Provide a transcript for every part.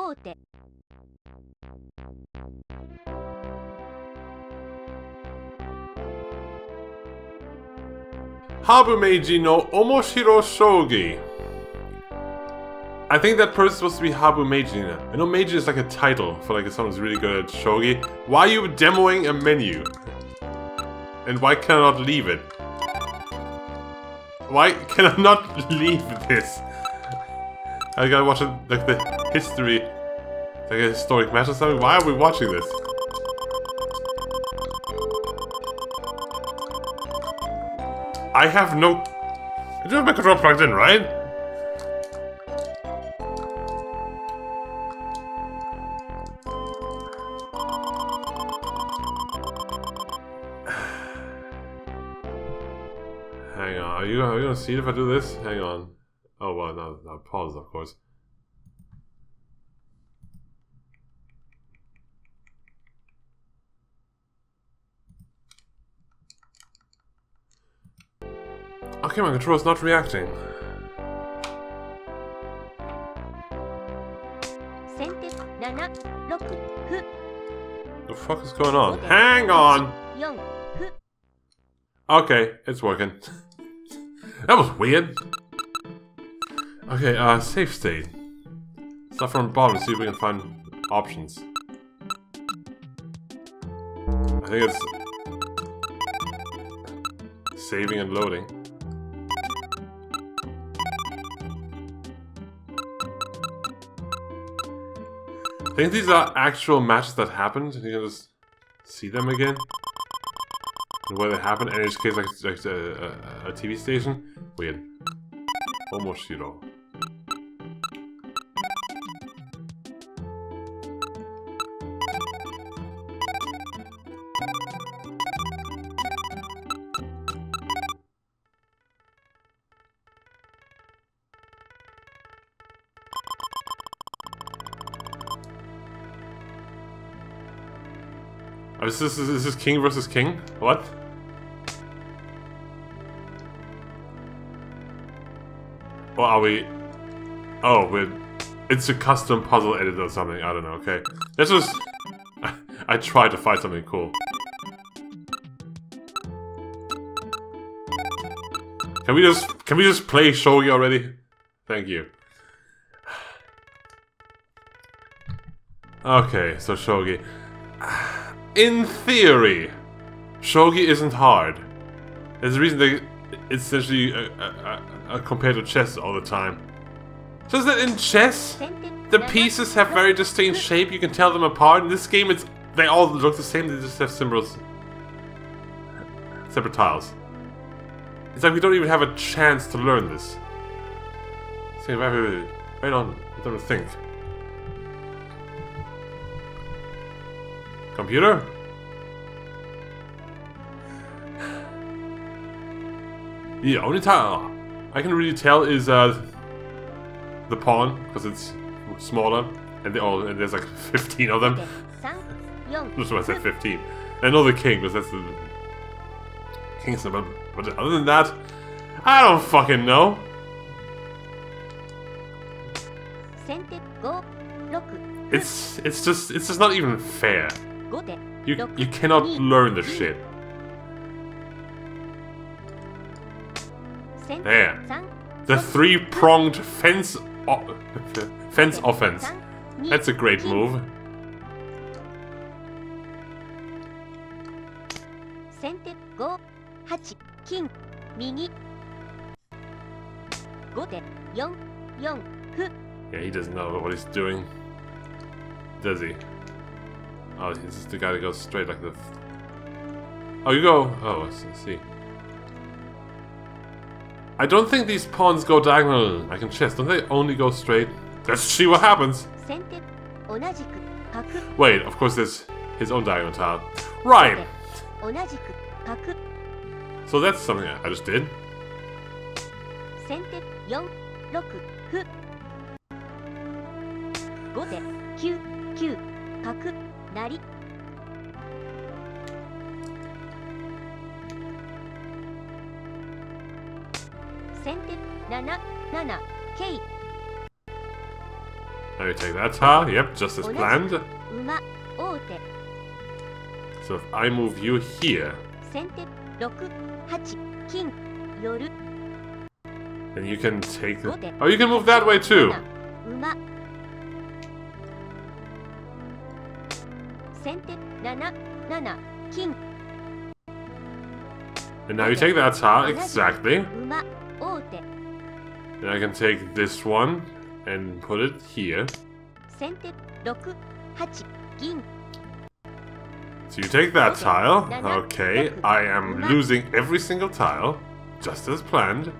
王手 Habu Meijin no Omoshiro Shogi. I think that person's supposed to be Habu Meijin. I know Meijin is like a title for like if someone's really good at Shogi. Why are you demoing a menu? And why can I not leave it? Why can I not leave this? I gotta watch like the history, like a historic match or something. Why are we watching this? I have no... I do have my control plugged in, right? Hang on, are you, are you gonna see it if I do this? Hang on. Oh, well, no, no, pause, of course. Okay, my controller's not reacting. The fuck is going on? Hang on! Okay, it's working. that was weird. Okay, uh, save state. Start from the bottom, see if we can find options. I think it's saving and loading. I think these are actual matches that happened, you can just see them again. And where they happened, this case, like, like a, a, a TV station. Weird. Omoshiro. Oh, is this, is this king versus king? What? Or are we... Oh, we're... It's a custom puzzle editor or something. I don't know, okay. Let's just... I tried to find something cool. Can we just... Can we just play Shogi already? Thank you. Okay, so Shogi. Ah. In theory, Shogi isn't hard. There's a reason they it's essentially uh, uh, uh, compared to chess all the time. Just that in chess, the pieces have very distinct shape. You can tell them apart. In this game, it's they all look the same. They just have symbols, separate tiles. It's like we don't even have a chance to learn this. See. Wait on. I don't think. Computer? The only tile I can really tell is uh, the pawn, because it's smaller, and they all and there's like 15 of them. 3 4 That's why I said 15. I know the king, because that's the king's number. But other than that, I don't fucking know. It's it's just it's just not even fair. You, you cannot learn the shit. There. The three-pronged fence... fence offense. That's a great move. Yeah, he doesn't know what he's doing. Does he? Oh, this is the guy that goes straight like this. Oh, you go... Oh, I see. I don't think these pawns go diagonal I can chess. Don't they only go straight? Let's see what happens. Wait, of course there's his own diagonal tile. Right! So that's something I just did. 先手4 6歩後手9 9角成先手7 7桂 Now you take that tile. Yep, just as planned. 馬王手 So if I move you here, 先手6八金寄る then you can take the... 後手 Oh, you can move that way too. 先手7七金 And now you take that tile, exactly. 马王手 Then I can take this one and put it here. 先手6八银 So you take that Okay. tile. Now, now, Okay, look. I am Now. losing every single tile, just as planned.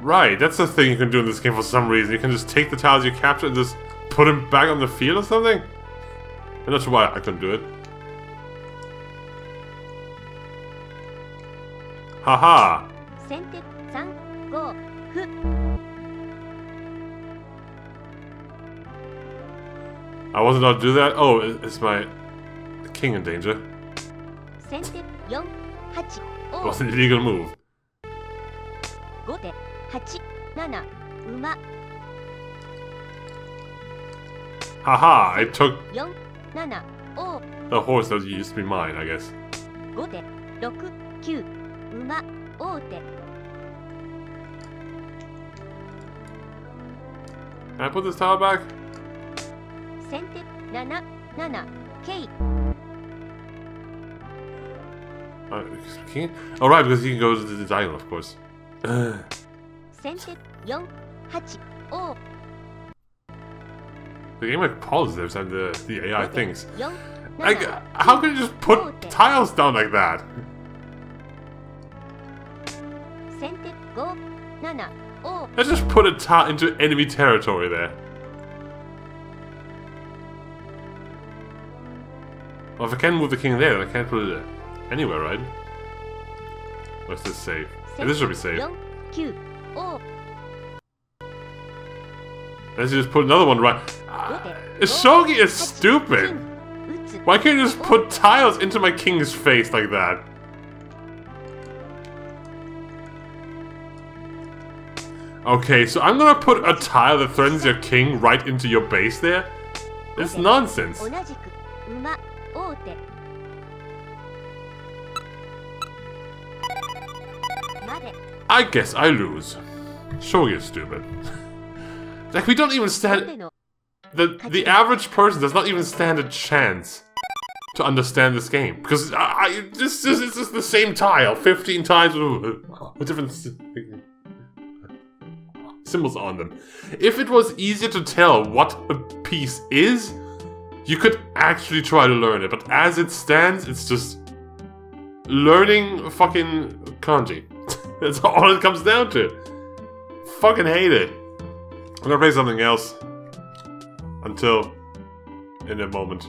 Right, that's the thing you can do in this game for some reason. You can just take the tiles you capture and just put them back on the field or something? I'm not sure why I couldn't do it. Haha! I wasn't allowed to do that? Oh, it's my king in danger. It was an illegal move. 后手8七马 Haha, I took 4七王 the horse that used to be mine, I guess. 后手6九马王手 Can I put this tile back? 先手7七桂 Uh, king? Oh, right, because he can go to the diagonal, of course. Uh, 先手4八王 the game like positives and the, the AI 后手 thinks. 4 Like, 七 how can you just put tiles down like that? 先手5七王 Let's just put a tile into enemy territory there. Well, if I can move the king there, then I can't put it anywhere, right? Or is this safe? Yeah, this should be safe. Let's just put another one right. Uh, Shogi is stupid. Why can't you just put tiles into my king's face like that? Okay, so I'm gonna put a tile that threatens your king right into your base there? It's nonsense. I guess I lose. Sure, you're stupid. like, we don't even stand... The, the average person does not even stand a chance to understand this game. Because I, I this, this, this is the same tile 15 times with different symbols on them. If it was easier to tell what a piece is, you could actually try to learn it. But as it stands, it's just learning fucking kanji. That's all it comes down to. Fucking hate it. I'm gonna play something else. Until in a moment.